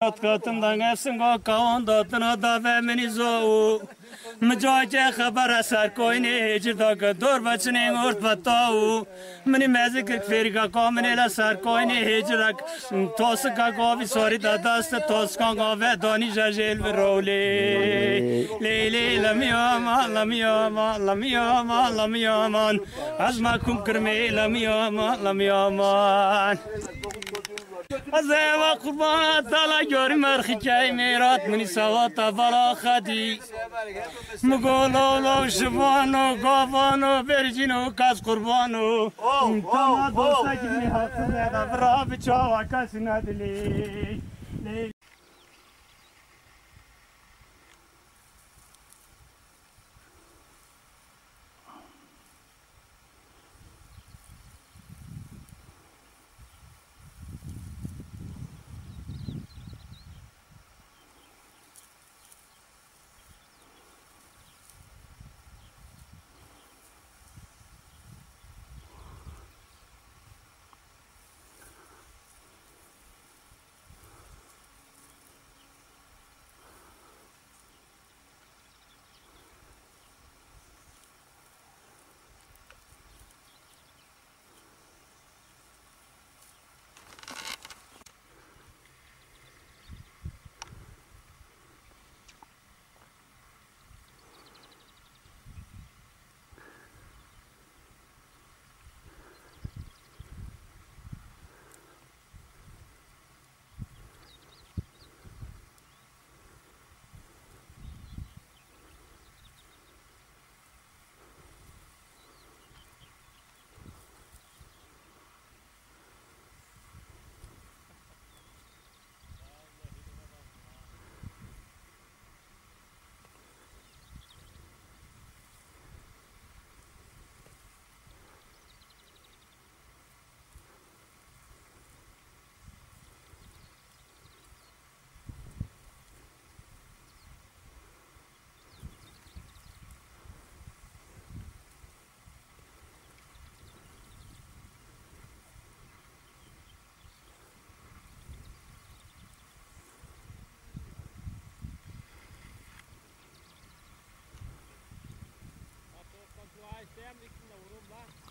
At katından gelsin go kavon datına da ve menizo u. Mücace haber asar koyne cirdaka dor bacının ort batau. Mini mezik ferika komen ela sar koyne hecrak tosu ka govi sori da dast tos ka gove doni jajel ve role. Le le lamiyam lamiyam lamiyam lamiyam azma kum kırme lamiyam lamiyam. از ایوا قربان تلا گاری مرخی که ای میرات منی سوا تفلا خدی. مگولو شبانو شبان و کاس و برجین و کس قربان و تما دوستا که می کسی ندلی.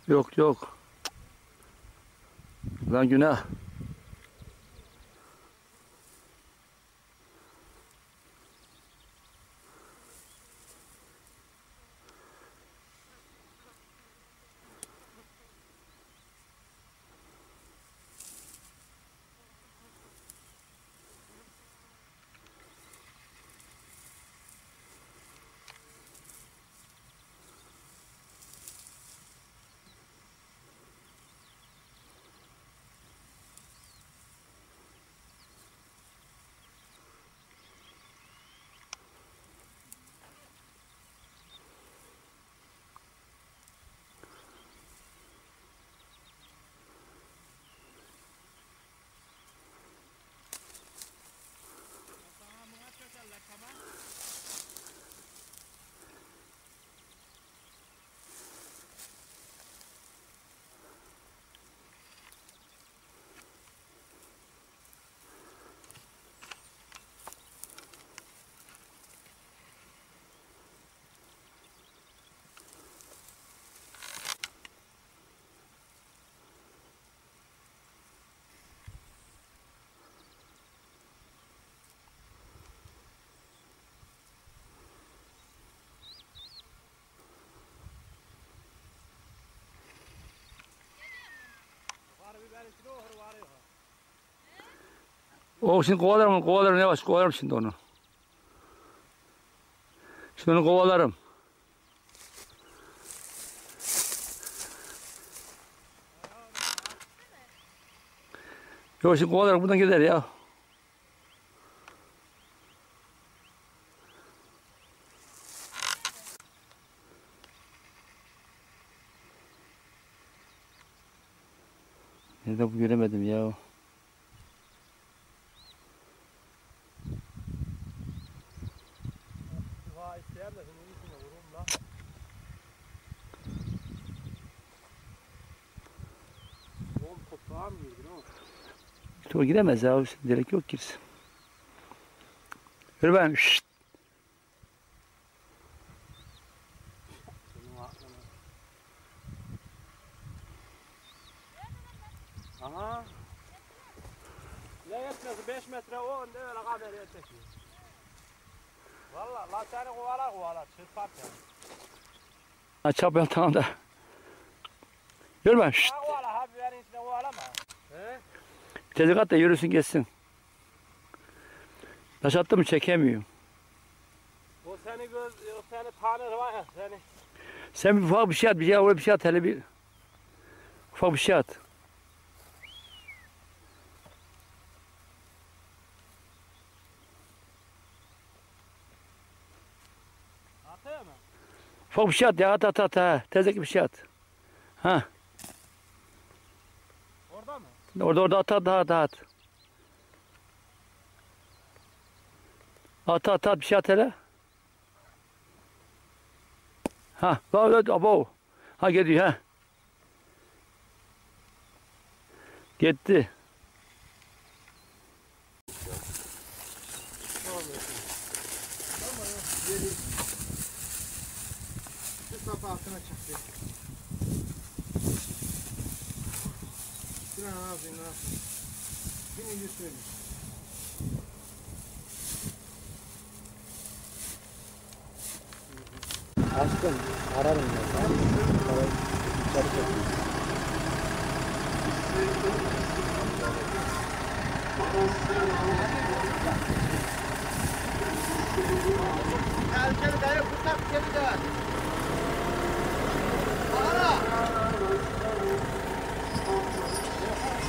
Yok yok. Lan günah. O şimdi kovalarım kovalarım yavaş kovalarım şimdi onu. Şimdi onu kovalarım. Yok şimdi kovalarım buradan gider ya. Nerede bu göremedim ya. Vay isteyen de senin içine vururum la. Oğlum toprağa mı girdin o? İşte o giremez ya. Direkt yok girsin. Yürü ben. Şşt. Aha. Ne yetmesi 5 metre o önde öyle kameraya çekiyor. Valla la seni kovalar kovalar çırpar ya. Ha çap tamam da. Yürü ben. Şşt. Ha kovala abi benim içine kovalama. He? Tezgah at da yürüsün geçsin. Taş attı mı çekemiyor. O seni göz, o seni tanır var ya seni. Sen bir ufak bir şey at. Bir şey, oraya bir şey at. Hele bir. Ufak bir şey at. Ufak bir şey at ya. At at at. Ha. Tezgah bir şey at. Ha. Orada mı? Orada orada at at at at. At at at bir şey at hele. Ha, bak abo. Ha gidiyor ha. Gitti. Sapı altına çıktı. Şuna ne yapayım ne yapayım. Şimdi yüz söyleyeyim. Aşkım ararım ben. Gel dayı kurtar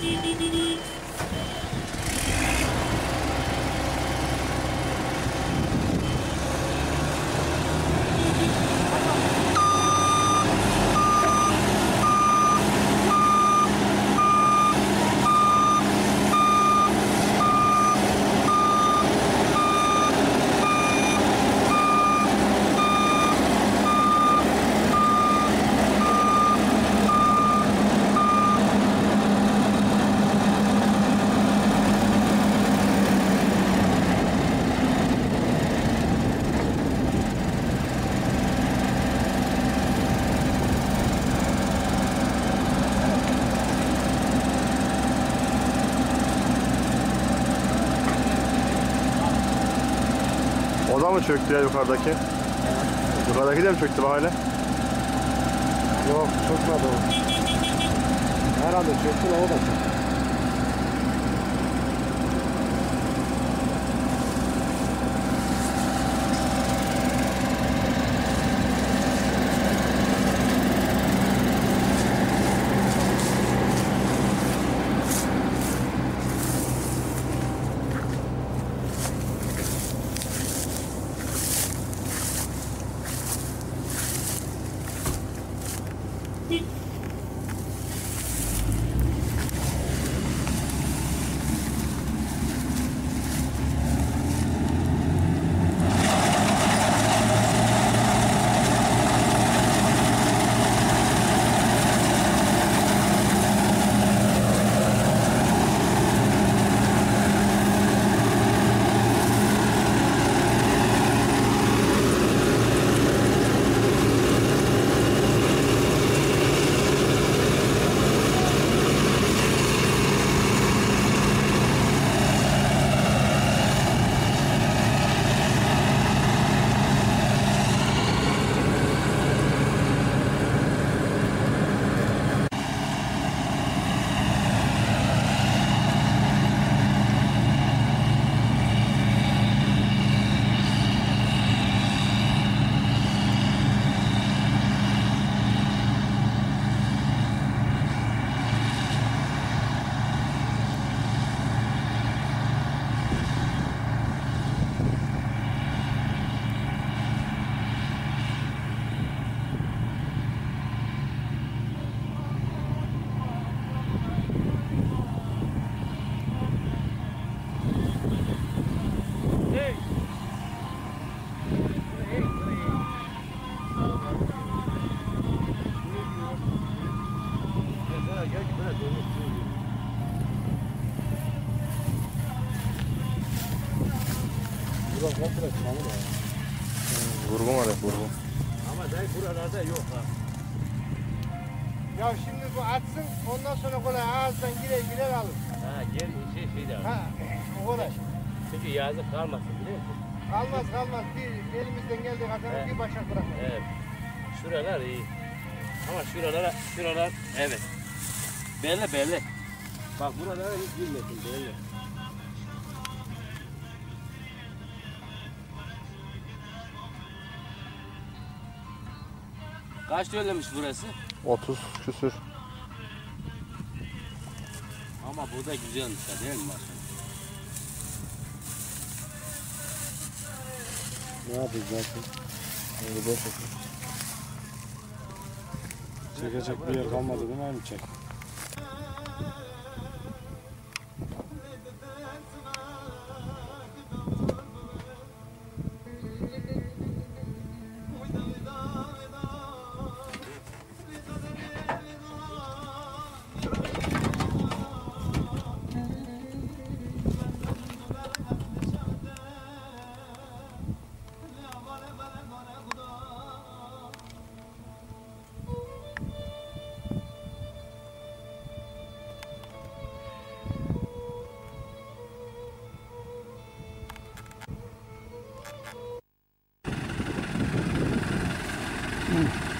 kedi de. O da mı çöktü ya yukarıdaki? Yukarıdaki de mi çöktü bak hala? Yok çökmedi o. Herhalde çöktü o da çöktü. Vurgun var ya vurgun. Ama dayı buralarda yok ha. Ya şimdi bu atsın ondan sonra kolay ağızdan girer girer alır. Ha gel şey şey de Ha o kolay. Çünkü yazık kalmasın biliyor musun? Kalmaz kalmaz bir elimizden geldiği kadar bir başak bırakmaz. Evet. Şuralar iyi. Ama şuralara, şuralar evet. Belli belli. Bak buralara hiç girmesin belli. Kaç dönlemiş burası? 30 küsür. Ama bu da güzelmiş ha değil mi maşallah? Ne yapacağız zaten? Öyle boş. Çekecek bir yer kalmadı değil mi? Aynı çek. Mm.